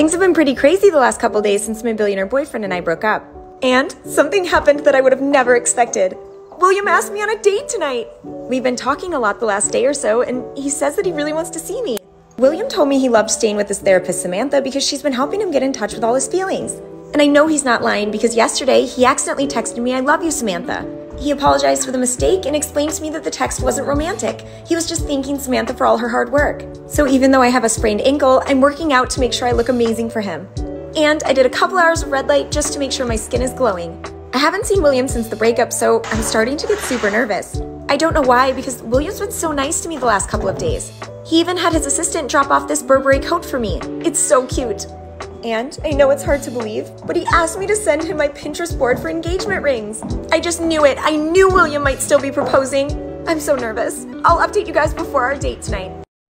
Things have been pretty crazy the last couple days since my billionaire boyfriend and I broke up. And something happened that I would have never expected. William asked me on a date tonight. We've been talking a lot the last day or so, and he says that he really wants to see me. William told me he loved staying with his therapist, Samantha, because she's been helping him get in touch with all his feelings. And I know he's not lying because yesterday he accidentally texted me, I love you, Samantha. He apologized for the mistake and explained to me that the text wasn't romantic. He was just thanking Samantha for all her hard work. So even though I have a sprained ankle, I'm working out to make sure I look amazing for him. And I did a couple hours of red light just to make sure my skin is glowing. I haven't seen William since the breakup, so I'm starting to get super nervous. I don't know why, because William's been so nice to me the last couple of days. He even had his assistant drop off this Burberry coat for me. It's so cute. And I know it's hard to believe, but he asked me to send him my Pinterest board for engagement rings. I just knew it. I knew William might still be proposing. I'm so nervous. I'll update you guys before our date tonight.